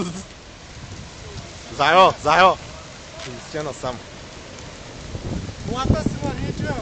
Заро, заро! Ти не стоя насам. Колата си на лидия!